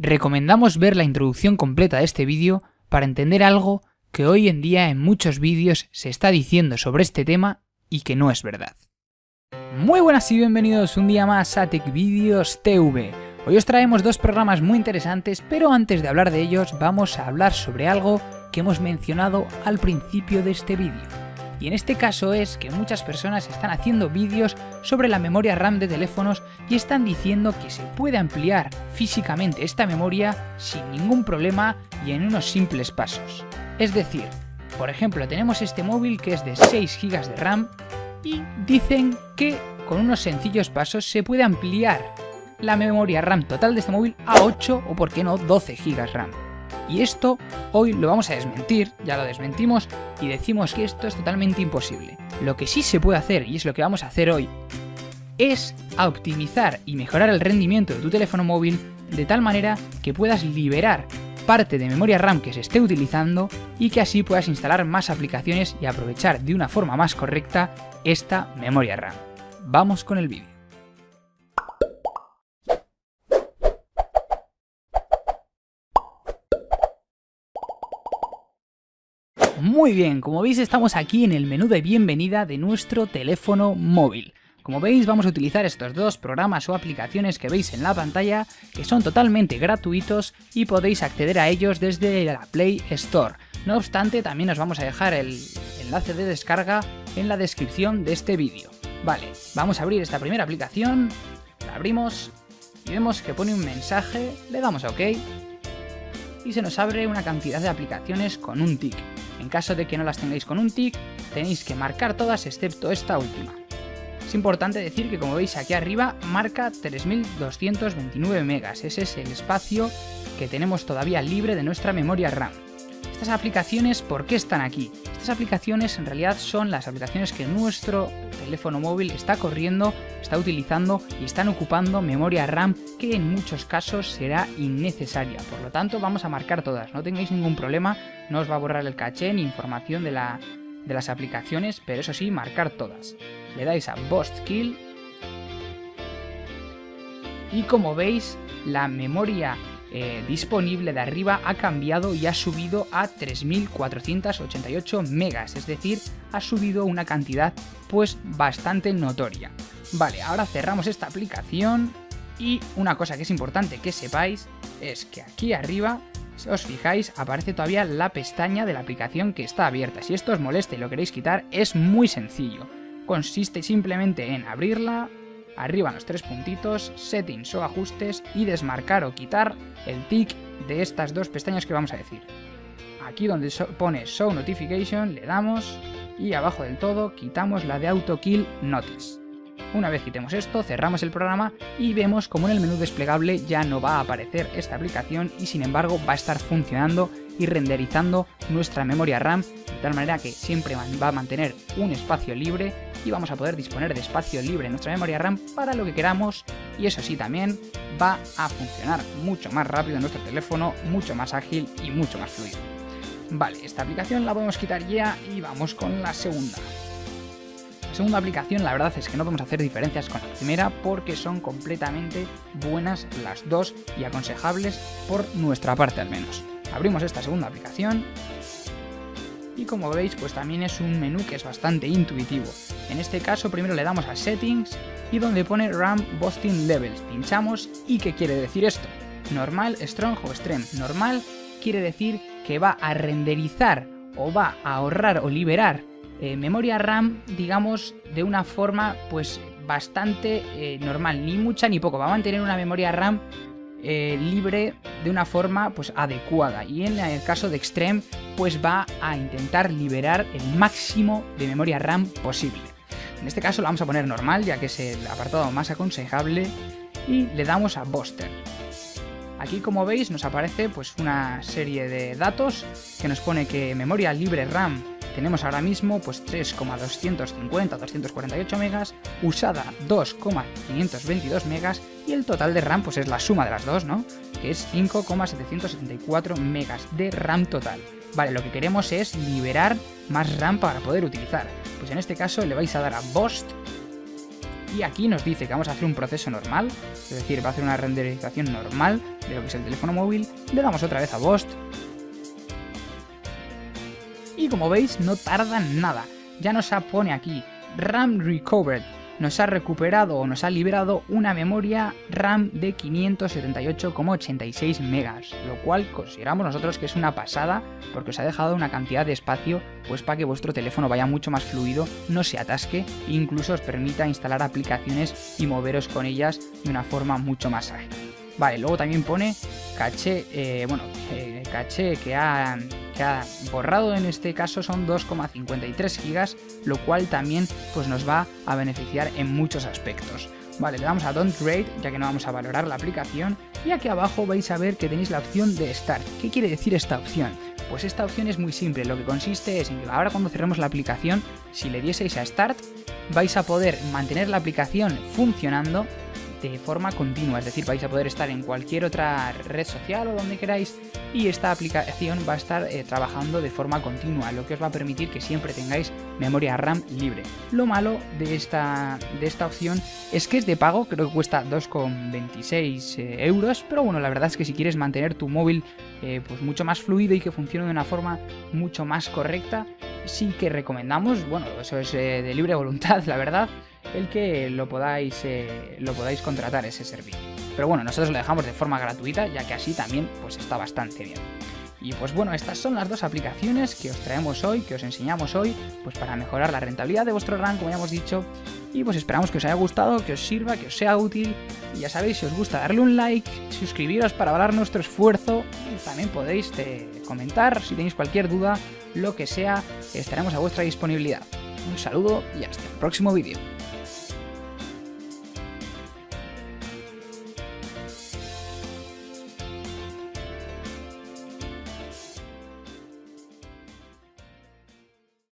recomendamos ver la introducción completa de este vídeo para entender algo que hoy en día en muchos vídeos se está diciendo sobre este tema y que no es verdad. Muy buenas y bienvenidos un día más a Tech Videos TV. Hoy os traemos dos programas muy interesantes, pero antes de hablar de ellos vamos a hablar sobre algo que hemos mencionado al principio de este vídeo y en este caso es que muchas personas están haciendo vídeos sobre la memoria RAM de teléfonos y están diciendo que se puede ampliar físicamente esta memoria sin ningún problema y en unos simples pasos. Es decir, por ejemplo tenemos este móvil que es de 6 GB de RAM y dicen que con unos sencillos pasos se puede ampliar la memoria RAM total de este móvil a 8 o por qué no 12 GB RAM. Y esto hoy lo vamos a desmentir, ya lo desmentimos y decimos que esto es totalmente imposible. Lo que sí se puede hacer, y es lo que vamos a hacer hoy, es optimizar y mejorar el rendimiento de tu teléfono móvil de tal manera que puedas liberar parte de memoria RAM que se esté utilizando y que así puedas instalar más aplicaciones y aprovechar de una forma más correcta esta memoria RAM. Vamos con el vídeo. Muy bien, como veis estamos aquí en el menú de bienvenida de nuestro teléfono móvil. Como veis vamos a utilizar estos dos programas o aplicaciones que veis en la pantalla que son totalmente gratuitos y podéis acceder a ellos desde la Play Store. No obstante también os vamos a dejar el enlace de descarga en la descripción de este vídeo. Vale, vamos a abrir esta primera aplicación, la abrimos y vemos que pone un mensaje, le damos a OK y se nos abre una cantidad de aplicaciones con un tick. En caso de que no las tengáis con un tick, tenéis que marcar todas excepto esta última. Es importante decir que como veis aquí arriba marca 3229 megas, ese es el espacio que tenemos todavía libre de nuestra memoria RAM. Estas aplicaciones, ¿por qué están aquí? Estas aplicaciones en realidad son las aplicaciones que nuestro teléfono móvil está corriendo, está utilizando y están ocupando memoria RAM que en muchos casos será innecesaria. Por lo tanto, vamos a marcar todas, no tengáis ningún problema, no os va a borrar el caché ni información de, la, de las aplicaciones, pero eso sí, marcar todas. Le dais a Boost Kill y como veis, la memoria eh, disponible de arriba ha cambiado y ha subido a 3488 megas, es decir, ha subido una cantidad pues bastante notoria. Vale, ahora cerramos esta aplicación y una cosa que es importante que sepáis es que aquí arriba si os fijáis, aparece todavía la pestaña de la aplicación que está abierta. Si esto os molesta y lo queréis quitar, es muy sencillo. Consiste simplemente en abrirla, arriba los tres puntitos, settings o ajustes y desmarcar o quitar el tick de estas dos pestañas que vamos a decir. Aquí donde pone Show Notification le damos y abajo del todo quitamos la de Auto Kill Notice. Una vez quitemos esto, cerramos el programa y vemos como en el menú desplegable ya no va a aparecer esta aplicación y sin embargo va a estar funcionando y renderizando nuestra memoria RAM de tal manera que siempre va a mantener un espacio libre y vamos a poder disponer de espacio libre en nuestra memoria RAM para lo que queramos y eso sí también va a funcionar mucho más rápido en nuestro teléfono, mucho más ágil y mucho más fluido. Vale, esta aplicación la podemos quitar ya y vamos con la segunda. La segunda aplicación la verdad es que no podemos hacer diferencias con la primera porque son completamente buenas las dos y aconsejables por nuestra parte al menos. Abrimos esta segunda aplicación y como veis pues también es un menú que es bastante intuitivo. En este caso primero le damos a Settings y donde pone RAM Boosting Levels pinchamos y ¿qué quiere decir esto? Normal, Strong o Extreme. Normal quiere decir que va a renderizar o va a ahorrar o liberar eh, memoria RAM digamos de una forma pues bastante eh, normal, ni mucha ni poco, va a mantener una memoria RAM eh, libre de una forma pues adecuada y en el caso de Extreme pues va a intentar liberar el máximo de memoria RAM posible. En este caso lo vamos a poner normal ya que es el apartado más aconsejable y le damos a Buster. Aquí como veis nos aparece pues una serie de datos que nos pone que memoria libre RAM tenemos ahora mismo pues 3,250 248 megas, usada 2,522 megas y el total de RAM pues es la suma de las dos, ¿no? Que es 5,774 megas de RAM total. Vale, lo que queremos es liberar más RAM para poder utilizar. Pues en este caso le vais a dar a Boost y aquí nos dice que vamos a hacer un proceso normal, es decir, va a hacer una renderización normal de lo que es el teléfono móvil, le damos otra vez a Bost como veis no tarda nada, ya nos pone aquí RAM Recovered, nos ha recuperado o nos ha liberado una memoria RAM de 578,86 megas, lo cual consideramos nosotros que es una pasada porque os ha dejado una cantidad de espacio pues para que vuestro teléfono vaya mucho más fluido, no se atasque e incluso os permita instalar aplicaciones y moveros con ellas de una forma mucho más ágil. Vale, luego también pone caché, eh, bueno, eh, caché que ha, que ha borrado en este caso son 2,53 gigas, lo cual también pues nos va a beneficiar en muchos aspectos. Vale, le damos a Don't Rate, ya que no vamos a valorar la aplicación, y aquí abajo vais a ver que tenéis la opción de Start. ¿Qué quiere decir esta opción? Pues esta opción es muy simple, lo que consiste es en que ahora cuando cerremos la aplicación, si le dieseis a Start, vais a poder mantener la aplicación funcionando de forma continua, es decir, vais a poder estar en cualquier otra red social o donde queráis y esta aplicación va a estar eh, trabajando de forma continua, lo que os va a permitir que siempre tengáis memoria RAM libre. Lo malo de esta, de esta opción es que es de pago, creo que cuesta 2,26 eh, euros, pero bueno, la verdad es que si quieres mantener tu móvil eh, pues mucho más fluido y que funcione de una forma mucho más correcta, sí que recomendamos, bueno, eso es de libre voluntad, la verdad, el que lo podáis, eh, lo podáis contratar ese servicio. Pero bueno, nosotros lo dejamos de forma gratuita, ya que así también pues está bastante bien. Y pues bueno, estas son las dos aplicaciones que os traemos hoy, que os enseñamos hoy, pues para mejorar la rentabilidad de vuestro RAM, como ya hemos dicho. Y pues esperamos que os haya gustado, que os sirva, que os sea útil. Y ya sabéis, si os gusta, darle un like, suscribiros para valorar nuestro esfuerzo. Y también podéis eh, comentar si tenéis cualquier duda, lo que sea, estaremos a vuestra disponibilidad. Un saludo y hasta el próximo vídeo.